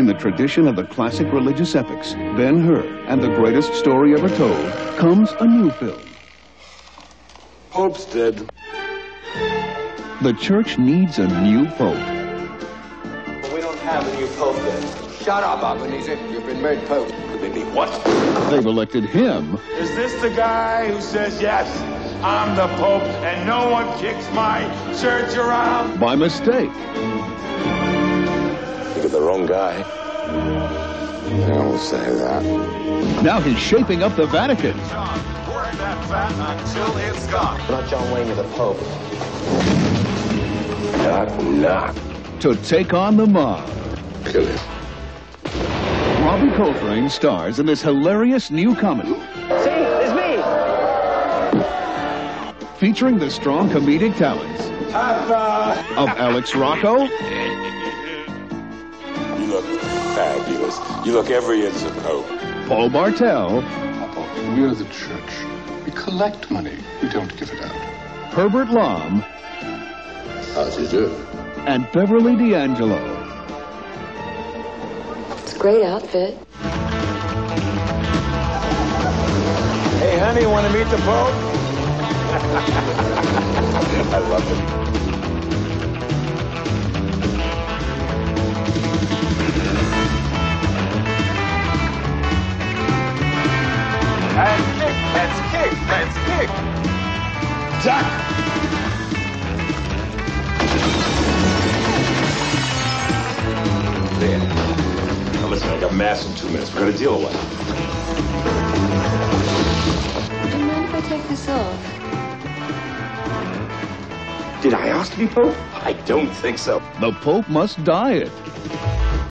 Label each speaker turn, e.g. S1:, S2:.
S1: In the tradition of the classic religious epics, Ben Hur and the greatest story ever told, comes a new film.
S2: Pope's dead.
S1: The church needs a new pope.
S3: We don't have a new pope yet.
S4: Shut up, Albanese. You've been made pope.
S2: Maybe what?
S1: They've elected him
S5: Is this the guy who says, yes, I'm the Pope and no one kicks my church around?
S1: by mistake.
S2: You got the wrong guy.
S4: Don't say that.
S1: Now he's shaping up the Vatican.
S5: Work that fat until it's gone.
S3: Not John Wayne, you're the pope.
S2: Not, not.
S1: to take on the mob.
S2: Kill him.
S1: Robbie Coltrane stars in this hilarious new comedy
S3: See, it's me.
S1: featuring the strong comedic talents uh, of Alex Rocco,
S2: You look fabulous. You look every inch of Pope.
S1: Paul Bartel,
S6: We're the church. We collect money. We don't give it out.
S1: Herbert Lom,
S6: How's he do?
S1: and Beverly D'Angelo.
S7: It's a great outfit.
S5: Hey, honey, want to meet the Pope?
S2: I love it.
S5: And kick, let's kick, let's kick. Duck.
S2: There. Now listen, I got mass in two minutes. We're gonna deal with it.
S7: Do you mind if I take this off?
S2: Did I ask to be Pope? I don't think so.
S1: The Pope must diet.